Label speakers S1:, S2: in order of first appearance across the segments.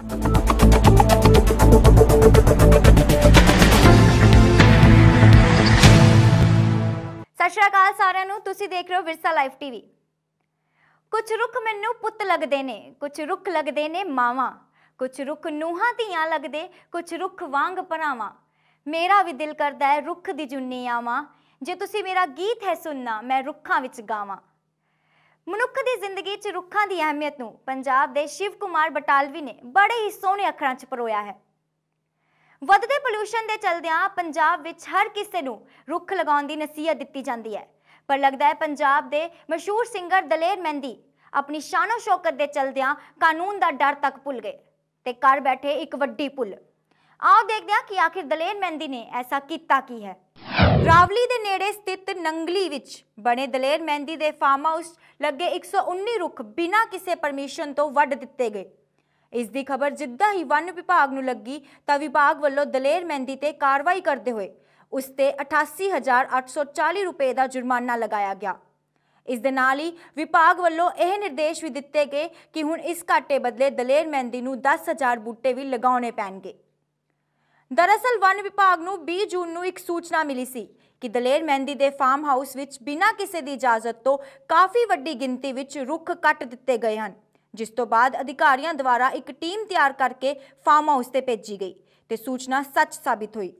S1: ਸਤਿ ਸ਼੍ਰੀ ਅਕਾਲ ਸਾਰਿਆਂ ਨੂੰ, ਤੁਸੀਂ ਦੇਖ ਰਹੇ ਹੋ ਵਿਰਸਾ ਲਾਈਵ ਟੀਵੀ। ਕੁਝ ਰੁੱਖ ਮੈਨੂੰ ਪੁੱਤ ਲੱਗਦੇ ਨੇ ਕੁਝ ਰੁੱਖ ਲੱਗਦੇ ਨੇ ਮਾਵਾਂ ਕੁਝ ਰੁੱਖ ਨੂਹਾਂ ਧੀਆਂ ਲੱਗਦੇ ਕੁਝ ਰੁੱਖ ਵਾਂਗ ਭਰਾਵਾਂ। ਮੇਰਾ ਵੀ ਦਿਲ ਕਰਦਾ ਹੈ ਰੁੱਖ ਦੀ ਜੁੰਨੀ ਆਵਾਂ, ਜੇ ਤੁਸੀਂ ਮੇਰਾ ਗੀਤ ਹੈ ਸੁਣਨਾ, ਮੈਂ ਰੁੱਖਾਂ ਵਿੱਚ ਗਾਵਾਂ। ਮਨੁੱਖ ਜ਼ਿੰਦਗੀ 'ਚ ਰੁੱਖਾਂ ਦੀ ਅਹਿਮੀਅਤ ਨੂੰ ਪੰਜਾਬ ਦੇ ਸ਼ਿਵ ਕੁਮਾਰ ਬਟਾਲਵੀ ਨੇ ਬੜੇ ਹੀ ਸੋਹਣੇ ਅੱਖਰਾਂ 'ਚ ਪਰੋਇਆ ਹੈ। ਵੱਧਦੇ ਪੋਲੂਸ਼ਨ ਦੇ ਚਲਦਿਆਂ ਪੰਜਾਬ ਵਿੱਚ ਹਰ ਕਿਸੇ ਨੂੰ ਰੁੱਖ ਲਗਾਉਣ ਦੀ ਨਸੀਹਤ ਦਿੱਤੀ ਜਾਂਦੀ ਹੈ। ਪਰ ਲੱਗਦਾ ਹੈ ਪੰਜਾਬ ਦੇ ਮਸ਼ਹੂਰ ਸਿੰਗਰ ਦਲੇਰ ਮਹਿੰਦੀ ਆਪਣੀ ਸ਼ਾਨੋ ਸ਼ੌਕਤ ਦੇ ਚਲਦਿਆਂ ਕਾਨੂੰਨ ਦਾ ਡਰ ਤੱਕ ਭੁੱਲ ਗਏ ਤੇ ਕਰ ਬੈਠੇ ਇੱਕ ਵੱਡੀ ਭੁੱਲ। ਆਓ ਦੇਖਦੇ ਹਾਂ ਕਿ ਆਖਿਰ ਦਲੇਰ ਮਹਿੰਦੀ ਨੇ ਐਸਾ ਕੀਤਾ ਕੀ ਹੈ। ਰਾਵਲੀ ਦੇ ਨੇੜੇ ਸਥਿਤ ਨੰਗਲੀ ਵਿੱਚ ਬਣੇ ਦਲੇਰ ਮਹਿੰਦੀ ਦੇ ਫਾਰਮ ਹਾਊਸ ਲੱਗੇ 119 ਰੁੱਖ ਬਿਨਾਂ ਕਿਸੇ ਪਰਮਿਸ਼ਨ ਤੋਂ ਵੱਢ ਦਿੱਤੇ ਗਏ। ਇਸ ਦੀ ਖਬਰ ਜਿੱਦਾਂ ਹੀ ਵਨ ਵਿਭਾਗ ਨੂੰ ਲੱਗੀ ਤਾਂ ਵਿਭਾਗ ਵੱਲੋਂ ਦਲੇਰ ਮਹਿੰਦੀ ਤੇ ਕਾਰਵਾਈ ਕਰਦੇ ਹੋਏ ਉਸ ਤੇ 88840 ਰੁਪਏ ਦਾ ਜੁਰਮਾਨਾ ਲਗਾਇਆ ਗਿਆ। ਇਸ ਦੇ ਨਾਲ ਹੀ ਵਿਭਾਗ ਵੱਲੋਂ ਇਹ ਨਿਰਦੇਸ਼ ਵੀ ਦਿੱਤੇ ਗਏ ਕਿ ਹੁਣ ਇਸ ਘਾਟੇ ਬਦਲੇ ਦਲੇਰ ਮਹਿੰਦੀ ਨੂੰ 10000 ਬੂਟੇ ਵੀ ਲਗਾਉਣੇ ਪੈਣਗੇ। ਦਰਅਸਲ ਵਨ ਵਿਭਾਗ ਨੂੰ 20 ਜੂਨ ਨੂੰ ਇੱਕ ਸੂਚਨਾ ਮਿਲੀ ਸੀ ਕਿ ਦਲੇਰ ਮਹਿੰਦੀ ਦੇ ਫਾਰਮ ਹਾਊਸ ਵਿੱਚ ਬਿਨਾਂ ਕਿਸੇ ਦੀ ਇਜਾਜ਼ਤ ਤੋਂ ਕਾਫੀ ਵੱਡੀ ਗਿਣਤੀ ਵਿੱਚ ਰੁੱਖ ਕੱਟ ਦਿੱਤੇ ਗਏ ਹਨ, ਜਿਸ ਤੋਂ ਬਾਅਦ ਅਧਿਕਾਰੀਆਂ ਦੁਆਰਾ ਇੱਕ ਟੀਮ ਤਿਆਰ ਕਰਕੇ ਫਾਰਮ ਹਾਊਸ ਤੇ ਭੇਜੀ ਗਈ ਤੇ ਸੂਚਨਾ ਸੱਚ ਸਾਬਿਤ ਹੋਈ।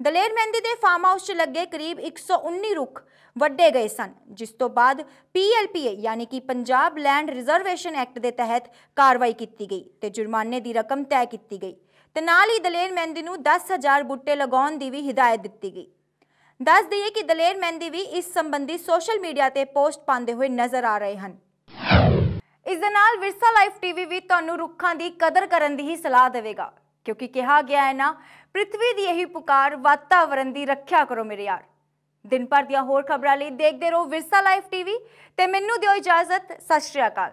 S1: ਦਲੇਰ ਮਹਿੰਦੀ ਦੇ ਫਾਰਮ ਹਾਊਸ 'ਚ ਲੱਗੇ ਕਰੀਬ 119 ਰੁੱਖ ਵੱਡੇ ਗਏ ਸਨ, ਜਿਸ ਤੋਂ ਬਾਅਦ ਪੀਐਲਪੀਏ ਯਾਨੀ ਕਿ ਪੰਜਾਬ ਲੈਂਡ ਰਿਜ਼ਰਵੇਸ਼ਨ ਐਕਟ ਦੇ ਤਹਿਤ ਕਾਰਵਾਈ ਕੀਤੀ ਗਈ ਤੇ ਜੁਰਮਾਨੇ ਦੀ ਰਕਮ ਤੈਅ ਕੀਤੀ ਗਈ। ਤੇ ਨਾਲ ਹੀ ਦਲੇਰ ਮਹਿੰਦੀ ਨੂੰ 10000 ਬੂਟੇ ਲਗਾਉਣ ਦੀ ਵੀ ਹਿਦਾਇਤ ਦਿੱਤੀ ਗਈ। ਦੱਸ ਦਈਏ ਕਿ ਦਲੇਰ ਮਹਿੰਦੀ ਵੀ ਇਸ ਸੰਬੰਧੀ ਸੋਸ਼ਲ ਮੀਡੀਆ ਤੇ ਪੋਸਟ ਪਾਉਂਦੇ ਹੋਏ ਨਜ਼ਰ ਆ ਰਹੇ ਹਨ। ਇਸ ਦੇ ਨਾਲ ਵਿਰਸਾ ਲਾਈਵ ਟੀਵੀ ਵੀ ਤੁਹਾਨੂੰ ਰੁੱਖਾਂ ਦੀ ਕਦਰ ਕਰਨ ਦੀ ਹੀ ਸਲਾਹ ਦੇਵੇਗਾ, ਕਿਉਂਕਿ ਕਿਹਾ ਗਿਆ ਹੈ ਨਾ ਪ੍ਰithvi ਦੀ ਇਹੀ ਪੁਕਾਰ ਵਾਤਾਵਰਣ ਦੀ ਰੱਖਿਆ ਕਰੋ ਮੇਰੇ ਯਾਰ। ਦਿਨ ਭਰ ਦੀਆਂ ਹੋਰ ਖਬਰਾਂ ਲਈ ਦੇਖਦੇ ਰਹੋ ਵਿਰਸਾ ਲਾਈਵ ਟੀਵੀ ਤੇ ਮੈਨੂੰ ਦਿਓ ਇਜਾਜ਼ਤ, ਸਤਿ ਸ਼੍ਰੀ ਅਕਾਲ।